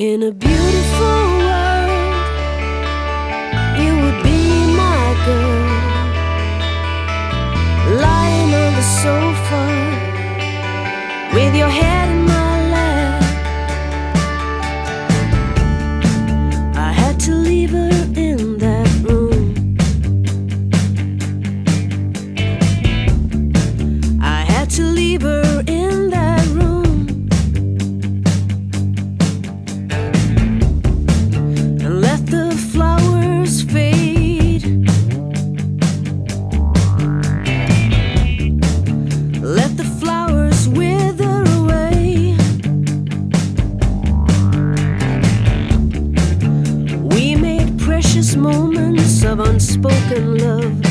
In a beautiful world, you would be my girl. Lying on the sofa, with your head in my lap. I had to leave her in that room. I had to leave her. unspoken love.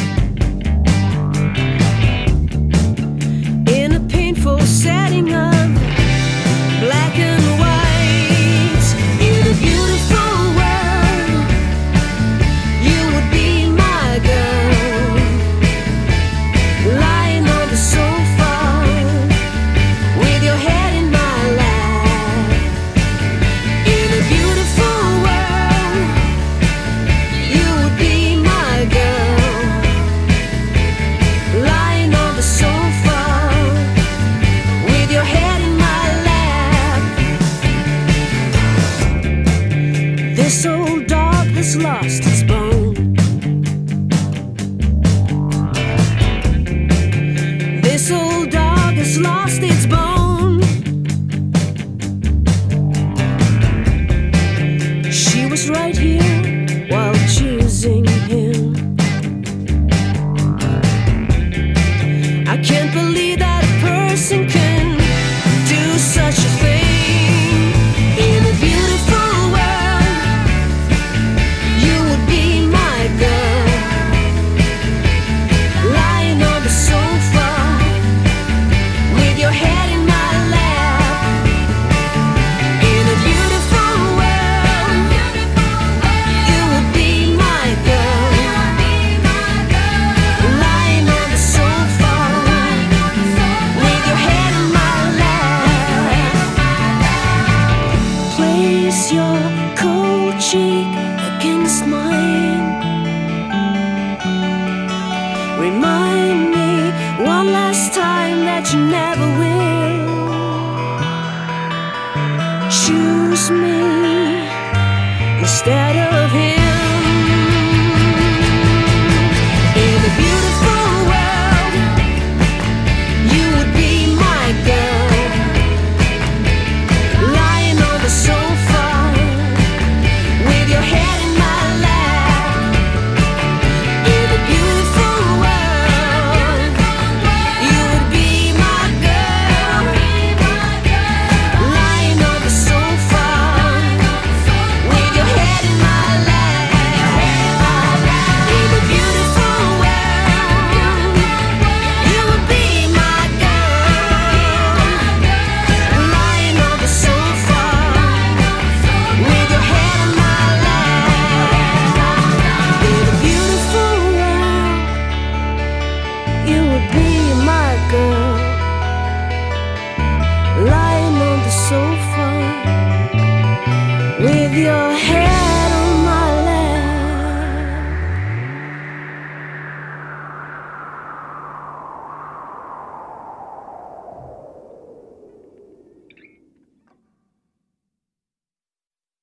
Kiss your cold cheek against mine. Remind me one last time that you never will. Choose me instead of him. With your hair.